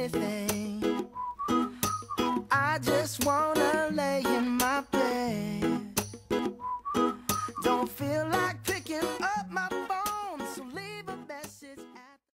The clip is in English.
anything. I just wanna lay in my bed. Don't feel like